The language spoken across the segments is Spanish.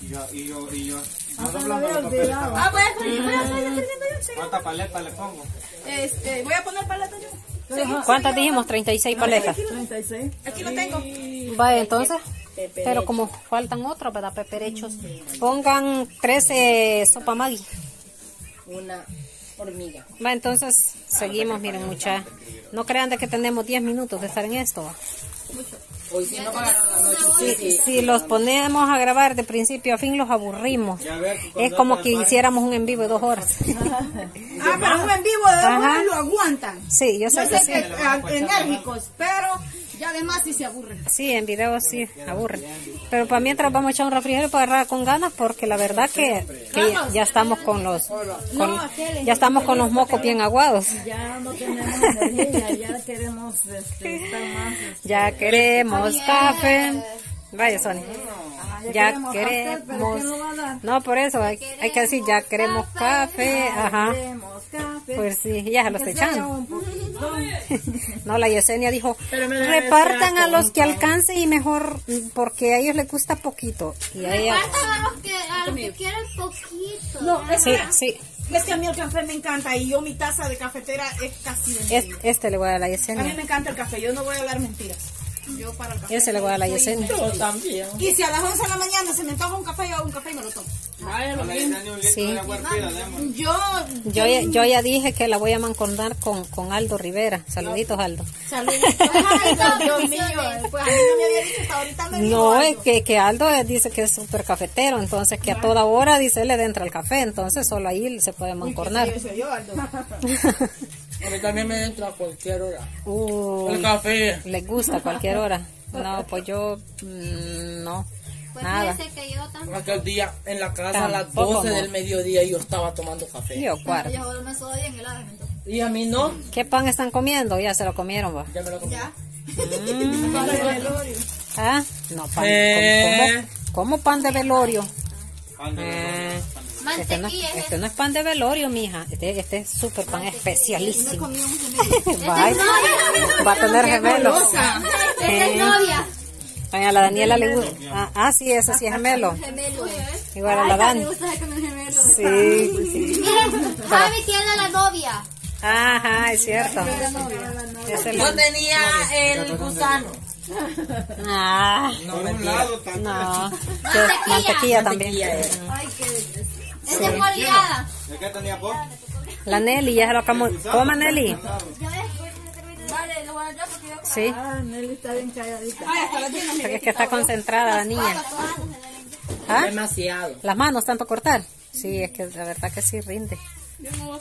Y yo, y yo, y yo. Yo se lo había doblando los olvidado. papeles. Ah, voy a. ¿Cuántas paletas le pongo? Este, voy a poner paleta yo. ¿Cuántas dijimos? 36 paletas. 36. Aquí lo tengo. Vaya, entonces. Pero como faltan otros, ¿verdad? Peperechos. Pongan 13 sopa Maggi. Una hormiga. Va, entonces seguimos, miren, mucha. No crean de que tenemos 10 minutos de estar en esto. Hoy sí no pagaron la noche. Sí, Si, sí. si los ponemos a grabar de principio a fin, los aburrimos. Ver, Es como que hiciéramos un en vivo de dos horas. Ah, pero un en vivo de dos horas lo aguantan. Sí, yo sé Yo que sé sí. que eh, enérgicos, pero ya además sí se aburren. Sí, en video sí, aburre. Pero para mientras vamos a echar un refrigerio para agarrar con ganas, porque la verdad que, que ya, ya estamos con los con- ya estamos con los mocos bien aguados. Ya no tenemos energía, ya queremos este, estar más. este, Ya queremos café. Vaya, Sonia. ajá, Ya café, queremos. No, por eso hay, hay que decir ya queremos café. Ajá. Queremos café. Pues sí, ya se lo estoy Que sea echando. No, la Yesenia dijo, repartan a los que tonta. alcance y mejor, porque a ellos les gusta poquito. Y a ella, Repartan a los que, a los que quieren poquito. No, es, sí, sí. es que a mí el café me encanta y yo mi taza de cafetera es casi de Es- medio. este le voy a dar a la A mí Yesenia. me encanta el café, yo no voy a hablar mentiras. Yo para el café. Ese le voy a dar a la Yesenia. Yo también. Y si a las 11 de la mañana se me antoja un café, yo hago un café y me lo tomo. Dicen ni un litro Sí. Yo, Yo ya, yo ya dije que la voy a manconar con, con Aldo Rivera. Saluditos, Aldo. saludos. Ay, Dios mío, pues a mí no me había dicho hasta ahorita me No, es que, que Aldo eh, dice que es súper cafetero, entonces que a toda hora dice le entra el café, entonces solo ahí se puede mancornar. Sí, soy yo, Aldo. A mí también me entra a cualquier hora. Uy, El café. les gusta a cualquier hora. No, pues yo mm, no, Pues nada. que yo también. Aquel día en la casa a las Tampoco, 12 no. del mediodía yo estaba tomando café. Yo cuarto. Yo solo me soy en helado. Y a mí no. ¿Qué pan están comiendo? Ya se lo comieron, va. Ya me lo comí. Ya. ¿Ah? No, pan. Eh. ¿Cómo, cómo pan de velorio? Pan de Eh, este, no, Mantequilla. es- este no es pan de velorio, mija. Este, este es súper pan especialísimo. Bye. Va a tener gemelos. Esa Eh. es novia. A la Daniela le gusta. Ah, ah, sí, ese sí es gemelo. Gemelo. Igual a la Dani. Sí, Javi tiene la novia. Ajá, es cierto. Yo tenía el gusano. Ah, Por un lado, tan- no. Que mantequilla también. Ay, qué Es de foliada. ¿De qué tenía vos? La Nelly, ya se lo acabamos. Toma, Nelly. Vale, lo voy a dar porque yo Sí, Ah, Nelly está bien calladita. Ay, hasta las 10 no me porque es que está concentrada la niña. ¿Ah? Demasiado. Las manos, tanto cortar. Sí, es que la verdad que sí rinde.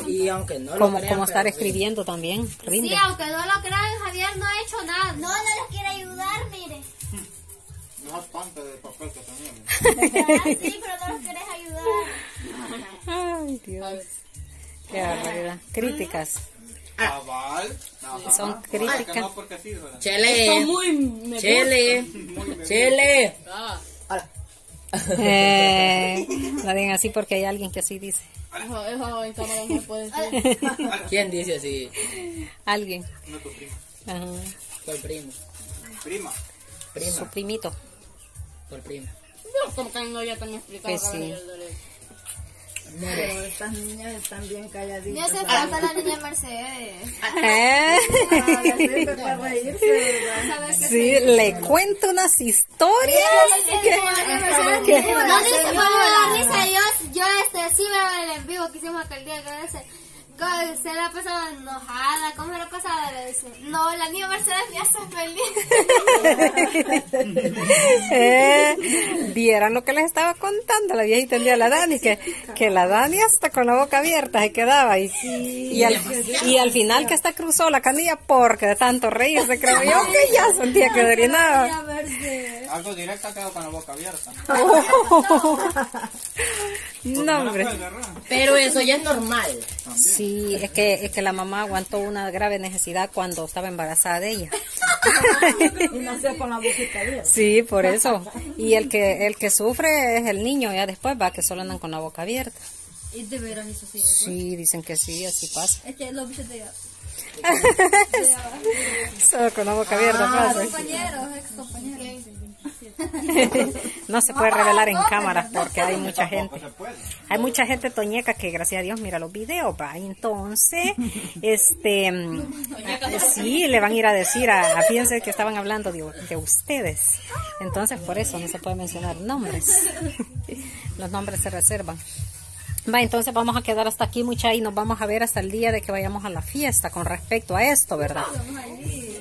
Y aunque no lo Como, crean, como estar sí. escribiendo también, Sí, rinde. aunque no lo crean, Javier no ha hecho nada. No, no les quiere ayudar, mire. No es panta de papel que tenía. Sí, pero no los quieres ayudar. Ay, Dios. Qué barbaridad. Críticas. Cabal. No, Son críticas. No, sí. Chele. muy... Chele. Chele. Eh, no digan así porque hay alguien que así dice. Eso en cámara no puede ser. ¿Quién dice así? Alguien. No tu prima. Ajá. Por primo. Prima. Su Prima. primito. Por prima. Como que no ya te me explicado. Que sí. Pero estas niñas están bien Ya calladitas. se falta la niña Mercedes. ¿Eh? Ah, les sirve para reírse, ¿verdad? ¿Sabes qué? Sí, le cuento unas historias. que- No la risa, yo, yo este, sí veo el en vivo que hicimos aquel día, que se la ha pasado enojada, ¿cómo se la ha pasado? Le dice, no, la niña Mercedes me hace feliz. Eh, vieran lo que les estaba contando la viejita el día de la Dani, que, que la Dani hasta con la boca abierta se quedaba y, y, al, y al final que hasta cruzó la canilla porque de tanto reírse creo yo que ya sentía que orinaba. Algo directo quedó con la boca abierta. No, hombre. Pero eso ya es normal. Sí, es que, es que la mamá aguantó una grave necesidad cuando estaba embarazada de ella. Y nació con la boquita abierta. Sí, por eso. Y el que, el que sufre es el niño, ya después va que solo andan con la boca abierta. Y de veras eso sí. Sí, dicen que sí, así pasa. Es que lo viste de Solo con la boca abierta pasa. compañeros, ex compañeros. no se puede revelar en cámaras porque hay mucha gente. Hay mucha gente toñeca que gracias a Dios mira los videos, va. Entonces, este, mm, sí, le van a ir a decir a, a fíjense que estaban hablando de, de ustedes. Entonces, por eso no se puede mencionar nombres. Los nombres se reservan. Va, entonces vamos a quedar hasta aquí, mucha, y nos vamos a ver hasta el día de que vayamos a la fiesta con respecto a esto, ¿verdad?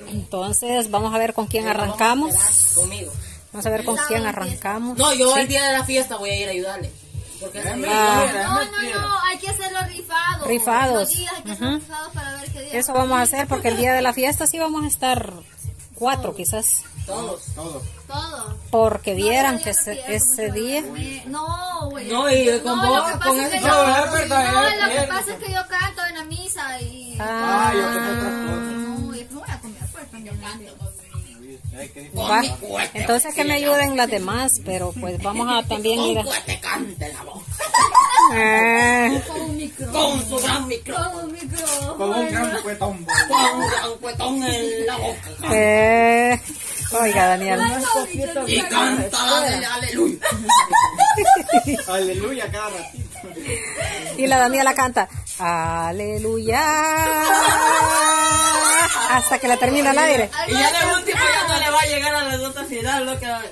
Entonces, vamos a ver con quién arrancamos. Conmigo. Vamos a ver con quién arrancamos. No, yo Sí. el día de la fiesta voy a ir a ayudarle. Porque es Ah. No, no, no, hay que hacerlo rifado. Rifados. Días hay que hacerlo rifados para ver qué día. Eso vamos a hacer porque el día de la fiesta sí vamos a estar cuatro quizás. todos. Todo. Todo. Porque vieran No, que yo ese, ese día... No, güey. No, y con No, vos, con es que ese yo- No, lo que pasa es que yo canto en la misa y... Ah, Ah, yo tengo otra cosa. No, y después voy a comer pues también. Ay, qué va. Entonces que me ayuden las demás, pero pues vamos a también ir a... La. Ah, Con un. Con su gran micrófono. Con un micro. Con un gran cuetón. Con un gran cuetón en la boca. eh, oiga, Daniel. Y canta de aleluya. Aleluya cada ratito. Y la Daniela canta, aleluya, hasta que la termina al aire. Y ya de último ya no le va a llegar a la nota final, lo que va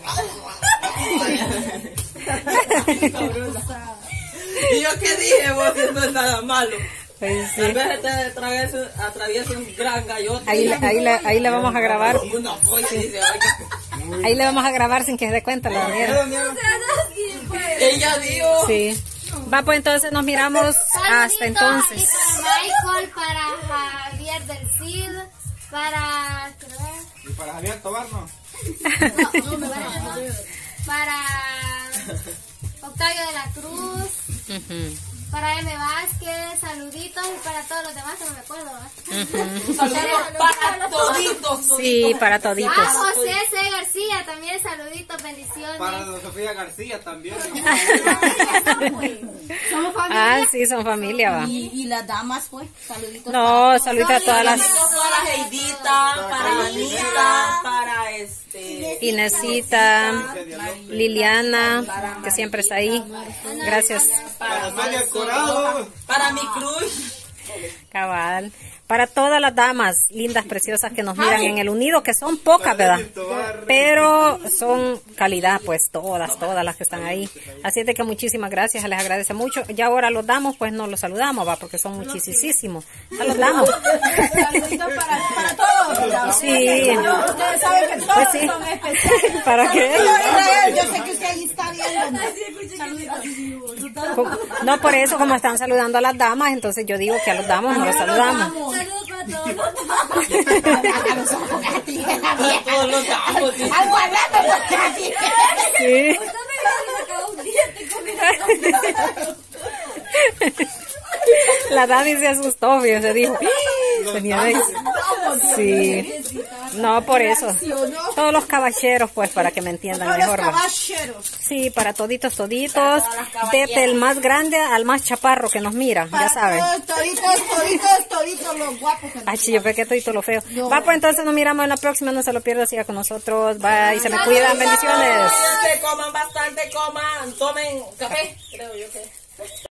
Y yo qué dije, vos, que no es nada malo. Pues sí. Tal vez te atraviese, atraviese un gran gallote. Ahí, le- ahí, le- ahí le vamos a grabar, Una y dice, "Ay, ahí le vamos a grabar sin que se dé cuenta la Daniela. Ella dijo. Sí. Va, pues entonces nos miramos hasta entonces. Para Michael, para Javier del Cid, para... Y para Javier Tobar, no. para Octavio de la Cruz, para M. Vázquez, saluditos y para todos los demás que no me acuerdo. ¿eh? Para toditos. Sí, para toditos. Ah, José También saluditos, bendiciones. Para Sofía García también. Ah, sí, son familia, va. Y, y las damas, pues, saluditos. No, saludos a todas las Saluditos para Heidita, para Anita, para este. Inesita, Liliana, que siempre está ahí. Gracias, Para Celia Corado. Para mi crush. cabal. Para todas las damas lindas, preciosas que nos miran en el unido, que son pocas, ¿verdad? Pero son calidad, pues todas, todas las que están ahí. Así es de que muchísimas gracias, les agradece mucho. Ya ahora los damos, pues no los saludamos, va, porque son muchísimos. Ya los damos. Para, todos. Sí. Ustedes saben que todos Pues son especiales. ¿Para yo sé que usted ahí está viendo. Saluditos. Como- No, por eso, como están saludando a las damas, entonces yo digo que a los damos no los saludamos. Saludos para todos. A los. Todos los amos. dice. Algo hablando, Katy. Sí. La Dani se asustó, se dijo. "Ah, Tenía de- Sí. No, por eso. Todos los caballeros, pues, para que me entiendan los mejor. Sí, para toditos, toditos. Desde el más grande al más chaparro que nos mira, ya Para saben. todos, toditos, toditos, toditos los guapos que nos Ay, sí, yo creo que todito lo feo. Va, pues entonces nos miramos en la próxima, no se lo pierda, siga con nosotros. Bye, se me cuidan, bendiciones. Cuídense, coman bastante, coman, tomen café, creo yo que.